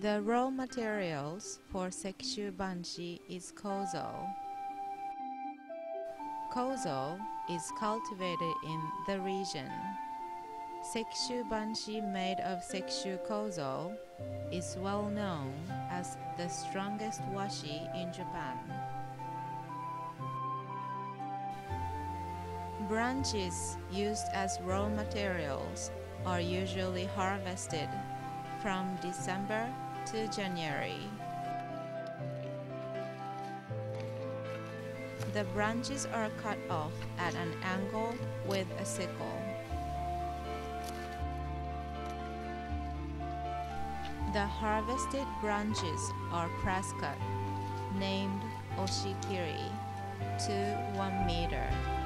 The raw materials for Sekishu Banshi is kozo. Kozo is cultivated in the region. Sekishu Banshi made of Sekishu kozo is well known as the strongest washi in Japan. Branches used as raw materials are usually harvested from December to January. The branches are cut off at an angle with a sickle. The harvested branches are press cut, named oshikiri, to 1 meter.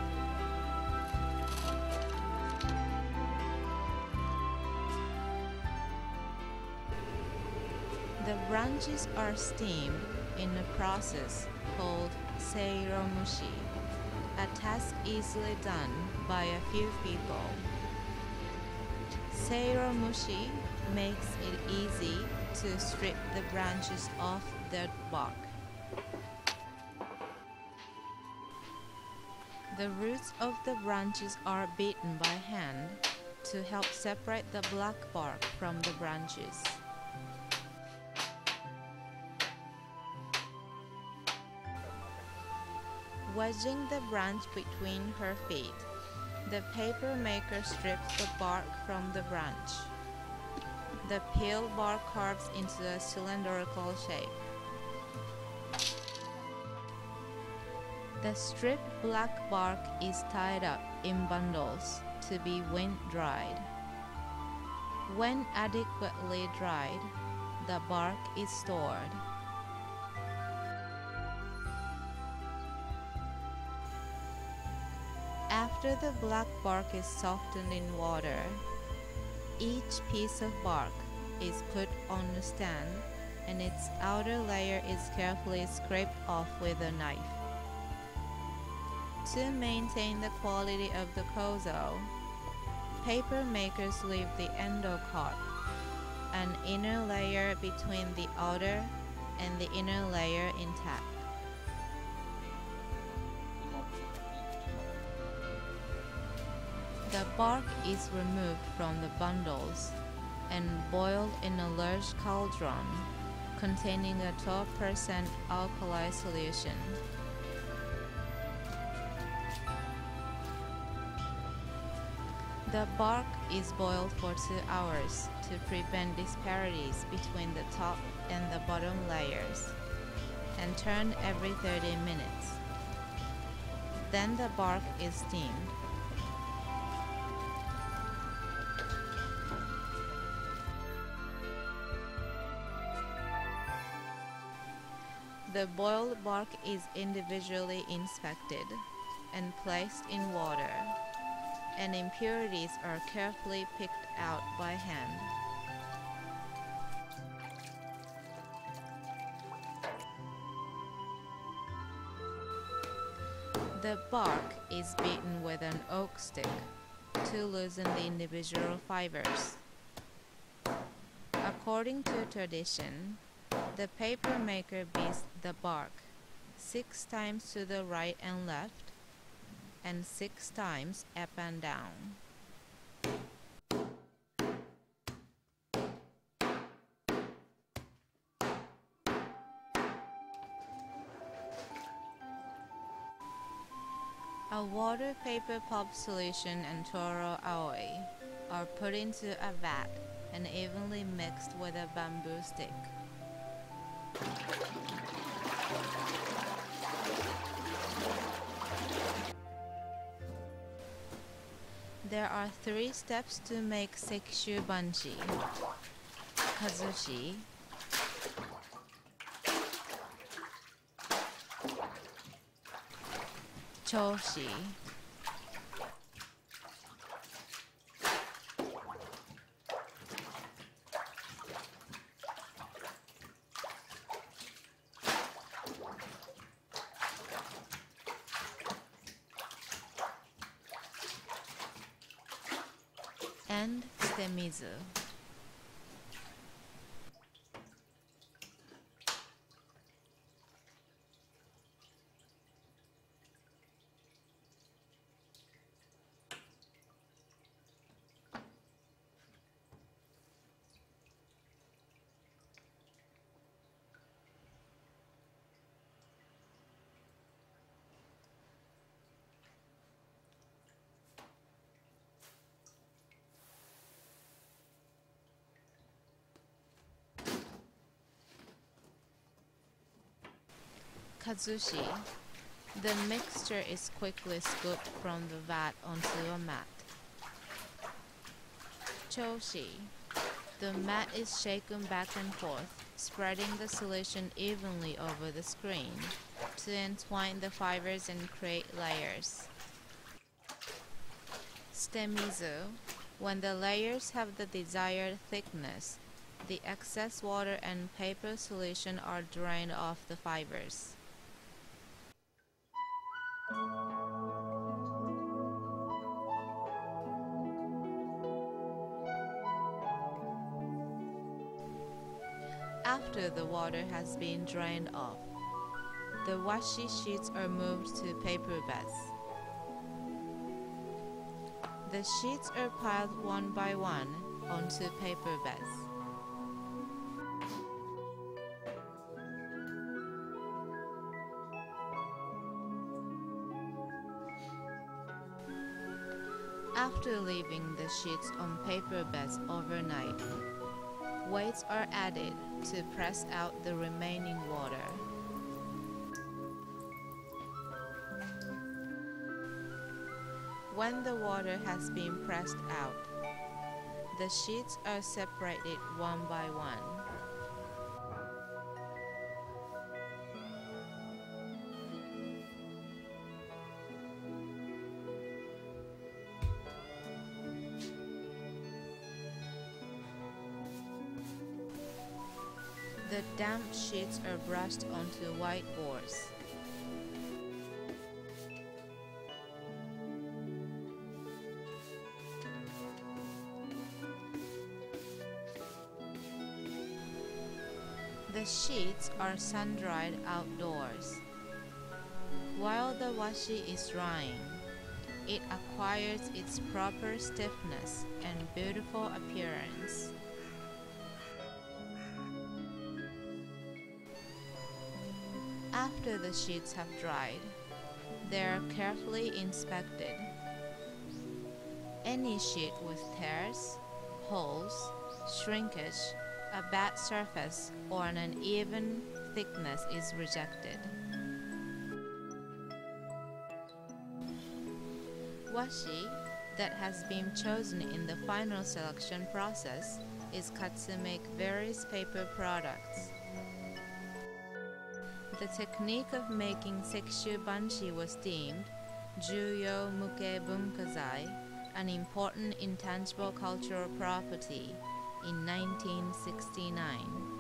Branches are steamed in a process called seiromushi, a task easily done by a few people. Seiromushi makes it easy to strip the branches off the bark. The roots of the branches are beaten by hand to help separate the black bark from the branches. Wedging the branch between her feet, the paper maker strips the bark from the branch. The peeled bark carves into a cylindrical shape. The stripped black bark is tied up in bundles to be wind dried. When adequately dried, the bark is stored. After the black bark is softened in water, each piece of bark is put on a stand and its outer layer is carefully scraped off with a knife. To maintain the quality of the kozo, paper makers leave the endocarp, an inner layer between the outer and the inner layer intact. The bark is removed from the bundles and boiled in a large cauldron containing a 12% alkali solution. The bark is boiled for two hours to prevent disparities between the top and the bottom layers and turned every 30 minutes. Then the bark is steamed. The boiled bark is individually inspected and placed in water, and impurities are carefully picked out by hand. The bark is beaten with an oak stick to loosen the individual fibers. According to tradition, the paper maker beats the bark six times to the right and left and six times up and down. A water paper pulp solution and toro aoi are put into a vat and evenly mixed with a bamboo stick. There are three steps to make sekishu banshi. Kazushi, choshi, and stemizu. Kazushi. The mixture is quickly scooped from the vat onto a mat. Choshi. The mat is shaken back and forth, spreading the solution evenly over the screen to entwine the fibers and create layers. Stemizu. When the layers have the desired thickness, the excess water and paper solution are drained off the fibers. After the water has been drained off, the washi sheets are moved to paper beds. The sheets are piled one by one onto paper beds. After leaving the sheets on paper beds overnight, weights are added to press out the remaining water. When the water has been pressed out, the sheets are separated one by one. The damp sheets are brushed onto white boards. The sheets are sun-dried outdoors. While the washi is drying, it acquires its proper stiffness and beautiful appearance. After the sheets have dried, they are carefully inspected. Any sheet with tears, holes, shrinkage, a bad surface, or an uneven thickness is rejected. Washi that has been chosen in the final selection process is cut to make various paper products. The technique of making sekishu banshi was deemed Juyo Mukei Bunkazai, an important intangible cultural property, in 1969.